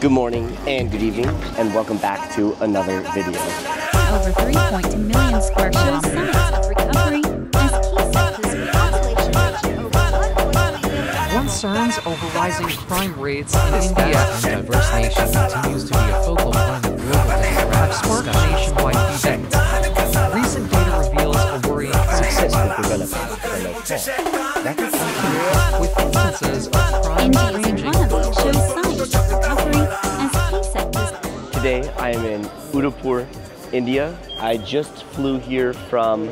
Good morning and good evening, and welcome back to another video. Over 3.2 million square shows signs of recovery as key sectors of population reach over Concerns over rising crime rates in India and diverse nation continues to be a focal point of global have sparked discussion. nationwide debate. Worrying trend development and no fault. That could contribute with instances of crime India's ranging economy shows signs of recovery as key sectors Today I am in Udaipur, India. I just flew here from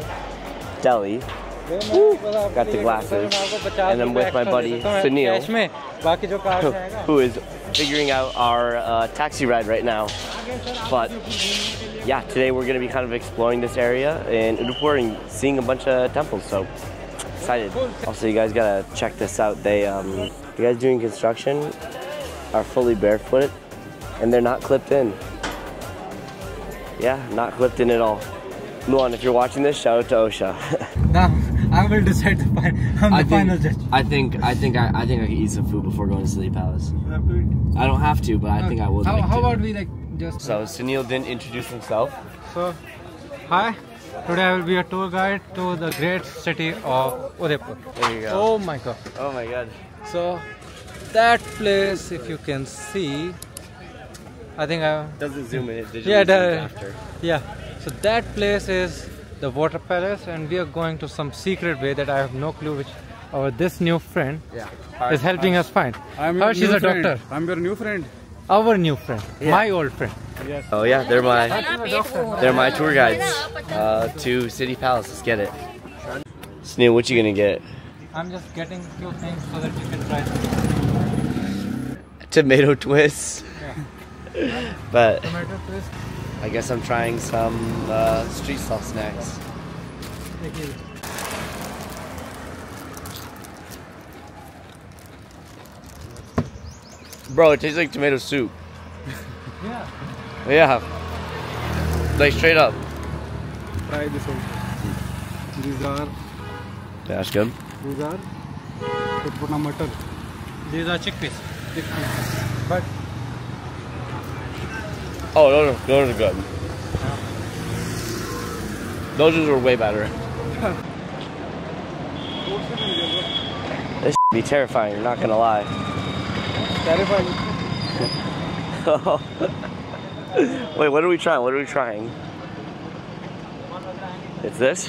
Delhi. Got the glasses. And I'm with my buddy Sunil, who is figuring out our uh, taxi ride right now. But yeah, today we're gonna be kind of exploring this area in Udaipur and seeing a bunch of temples. So excited. Also, you guys gotta check this out. They, um, you guys doing construction are fully barefoot and they're not clipped in. Yeah, not clipped in at all. Luan, if you're watching this, shout out to OSHA. Now I will decide the fin- I'm the final judge. I think I think I, I think I can eat some food before going to City Palace. You have to eat. I don't have to, but I uh, think I would How, like how about we like just so Sunil didn't introduce himself. so hi. Today I will be a tour guide to the great city of Udaipur. There you go. Oh my god. Oh my god. So that place if you can see I think I Doesn't zoom in. It Yeah, zooms the- after. yeah. So that place is the water palace and we are going to some secret way that I have no clue which our this new friend Yeah. is helping us find. I'm Her, your she's new a friend. doctor. I'm your new friend. Our new friend. My old friend. Oh yeah, they're my they're my tour guides uh, to City Palace. Let's get it. Sunil, what you gonna get? I'm just getting a few things so that you can try. Tomato twists. but Tomato twist. I guess I'm trying some uh, street stall snacks. Bro, it tastes like tomato soup. Yeah. Yeah. Like straight up. Try this one. These are That's good. these are Utpuna mutton. These are chickpeas. But Oh, those are, those are good. Those are way better. this should be terrifying, you're not gonna lie. Terrifying. Wait, what are we trying? What are we trying? It's this?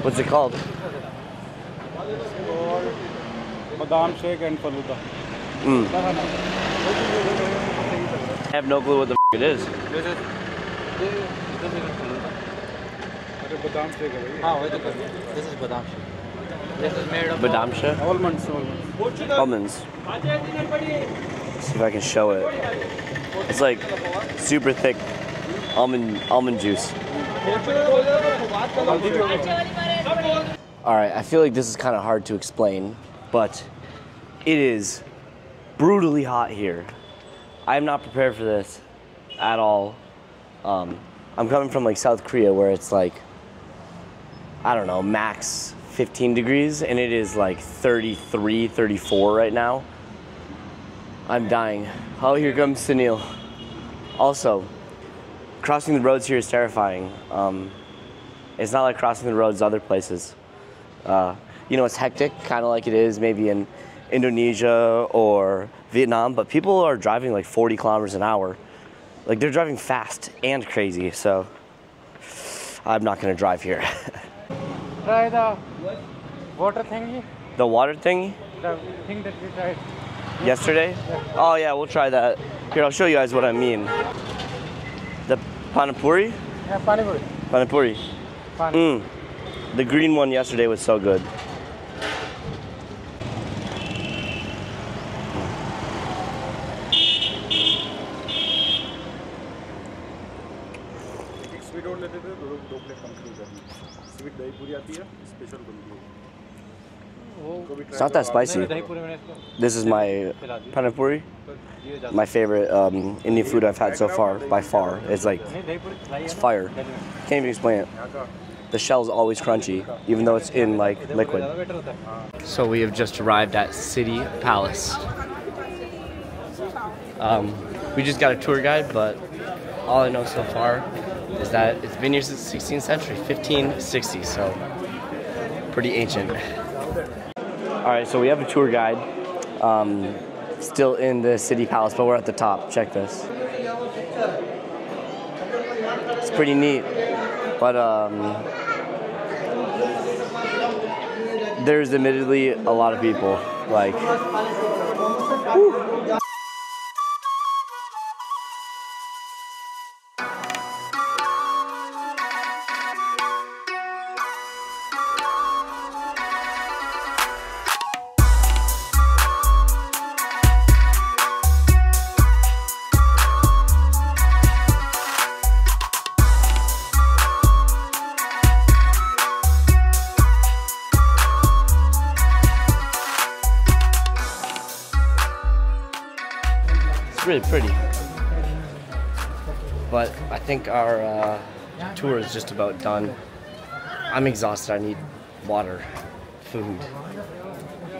What's it called? Badam shake and faluda. Mm. I have no clue what the it is. Badam shake. This is badam shake. This is made of badam shake. Almonds, almonds. Almonds. Let's see if I can show it. It's like super thick almond almond juice. All right, I feel like this is kind of hard to explain, but it is brutally hot here. I'm not prepared for this at all. Um, I'm coming from like South Korea where it's like, I don't know, max 15 degrees, and it is like 33, 34 right now. I'm dying. Oh, here comes Sunil. Also, crossing the roads here is terrifying. Um, it's not like crossing the roads other places. Uh, you know, it's hectic, kind of like it is maybe in Indonesia or Vietnam, but people are driving like 40 kilometers an hour. Like they're driving fast and crazy, so I'm not gonna drive here. Try the water thingy. the water thing The thing that we tried. yesterday? Oh yeah, we'll try that. Here, I'll show you guys what I mean. The panipuri? Yeah, pani puri. Panipuri. Pani. Mm. The green one yesterday was so good. Sweet और लेते थे दो दो plate complete करनी sweet दही पूरी आती है स्पेशल बनती है It's not that spicy. दही पूरी मैंने इसको This is my panipuri. My favorite um, Indian food I've had so far, by far. It's like, नहीं दही पूरी खिलाई it's है fire. Can't even explain it. The shell is always crunchy, even though it's in like liquid. Better होता है So we have just arrived at City Palace. Um, we just got a tour guide, but all I know so far is that it's been here since the 16th century, 1560, so pretty ancient. All right, so we have a tour guide, um, still in the city palace, but we're at the top. Check this. It's pretty neat, but um, there's admittedly a lot of people. Like, it's really pretty. But I think our uh, tour is just about done. I'm exhausted. I need water, food.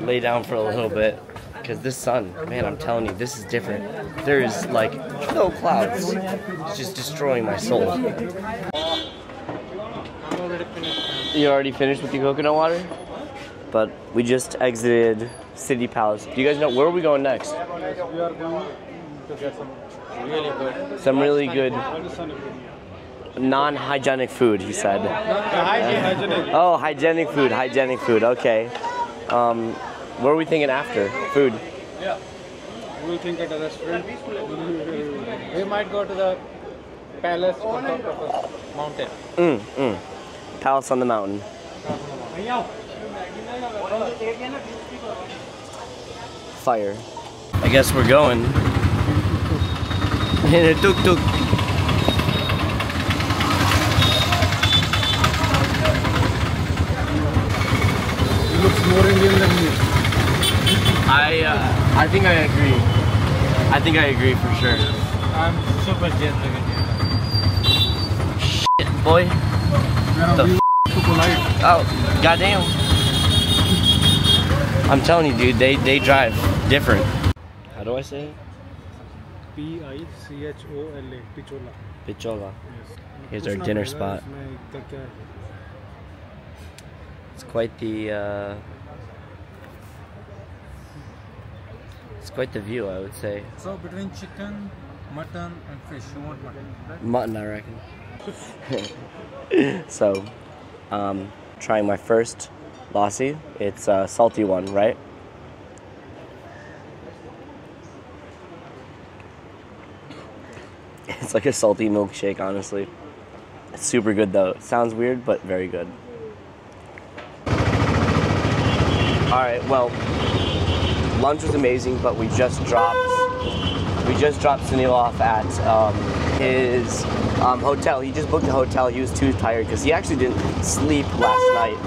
Lay down for a little bit. Because this sun, man, I'm telling you, this is different. There is like no clouds. It's just destroying my soul. You already finished with your coconut water? But we just exited City Palace. Do you guys know where are we going next? We are going to get some really good. Some really good non-hygienic food, he said. Hygienic. Oh, hygienic food, hygienic food. Okay. Um, what are we thinking after food? Yeah. We will think at a restaurant. We might go to the palace on top of a mountain. Mm, mm. Palace on the mountain. Fire. I guess we're going in a tuk tuk. He looks more Indian than me. I uh, I think I agree. I think I agree for sure. I'm super genuine Indian. Shit, boy. The The too. Oh, goddamn. I'm telling you, dude, they, they drive different. How do I say it? P I C H O L A Pichola. Pichola. Yes. Here's our dinner spot. It's quite the uh, it's quite the view, I would say. So between chicken, mutton, and fish, you want mutton? Mutton, I reckon. so, um, trying my first lassi. It's a salty one, right? It's like a salty milkshake, honestly. It's super good though. It sounds weird, but very good. All right, well, lunch was amazing, but we just dropped we just dropped Sunil off at um, his um, hotel. He just booked a hotel. He was too tired because he actually didn't sleep last night.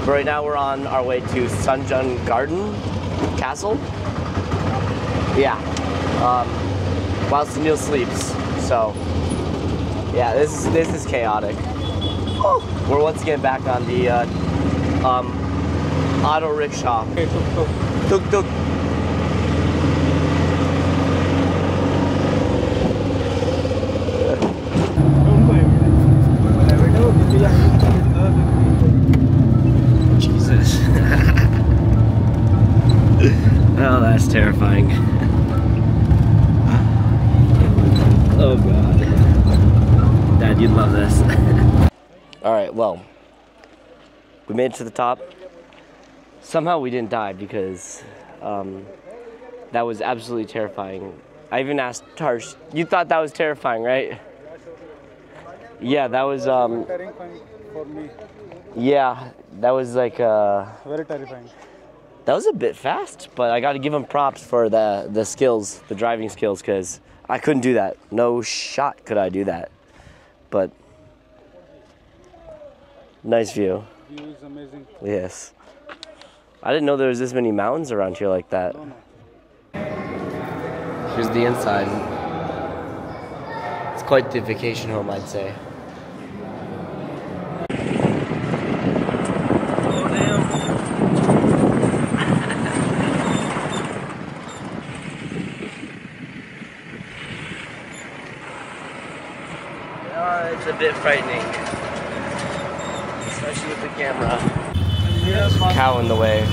But right now we're on our way to Sajjangarh Castle. Yeah. Um, while Sunil sleeps. So yeah, this is this is chaotic. Oh, we're once again back on the uh, um, auto rickshaw. Okay, so, so Tuk tuk. Jesus. oh, that's terrifying. oh god. Dad, you'd love this. All right, well, we made it to the top. Somehow we didn't die because um, that was absolutely terrifying. I even asked Harsh, you thought that was terrifying, right? Yeah, that was, um, terrifying for me. yeah, that was like, uh, Very terrifying. that was a bit fast, but I got to give him props for the, the skills, the driving skills, because I couldn't do that. No shot could I do that. But, nice view. View is amazing. Yes. I didn't know there was this many mountains around here like that. No, no. Here's the inside. It's quite the vacation home, I'd say. Bit frightening, especially with the camera. Cow in the way.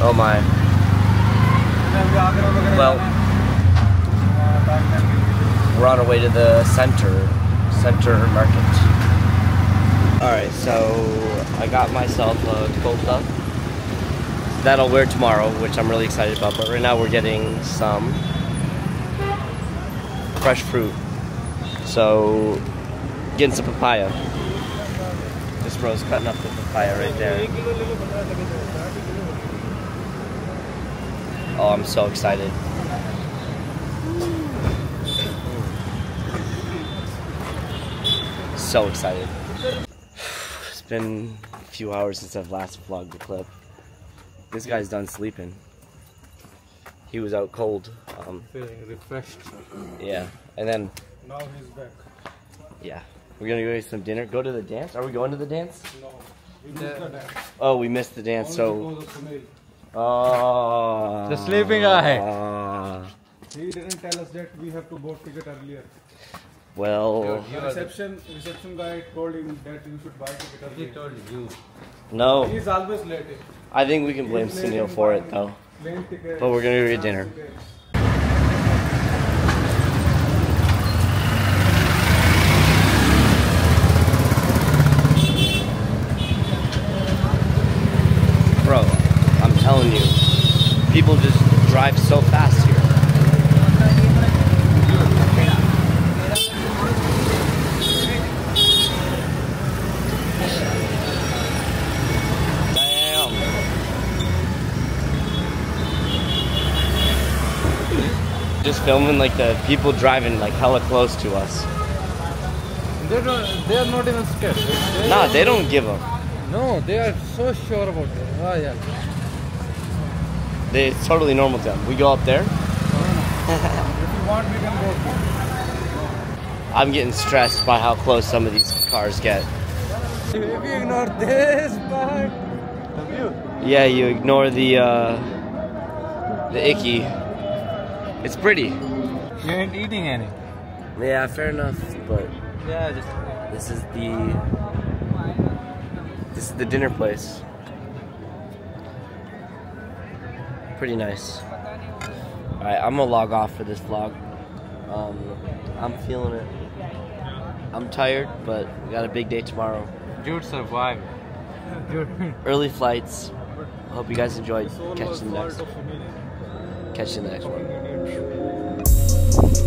Oh my. Well, we're on our way to the center, center market. Alright, so I got myself a cold cup. That I'll wear tomorrow, which I'm really excited about. But right now we're getting some fresh fruit. So, getting some papaya. This bro's cutting up the papaya right there. Oh, I'm so excited. So excited. It's been a few hours since I've last vlogged the clip. This guy's done sleeping. He was out cold. Um, Feeling refreshed. yeah, and then Now he's back. yeah, we're gonna go get some dinner. Go to the dance. Are we going to the dance? No. He missed the dance. Oh, we missed the dance. So, Only because of Sunil. oh, The sleeping guy. ah, He didn't tell us that we have to board ticket earlier. well, The reception reception guy told him that you should buy ticket He earlier. told you. no. He's always late. I think we can blame He's Sunil for it though. But we're gonna go get dinner. tickets. Bro, I'm telling you, people just drive so fast here. Damn. Just filming like the people driving like hella close to us. They don't. They are not even scared. They- Nah, they don't give up. No, they are so sure about it. Ah, yeah. They, it's totally normal to them. We go up there. If you want, we can go. I'm getting stressed by how close some of these cars get. If you ignore this part, the view. Yeah, you ignore the uh, the icky. It's pretty. You ain't eating any. Yeah, fair enough. But Yeah, just. this is the this is the dinner place. Pretty nice. All right, I'm gonna log off for this vlog. Um, I'm feeling it. I'm tired, but we got a big day tomorrow. Dude survived. Early flights. Hope you guys enjoyed. Catch you in the next. Catch you in the next one.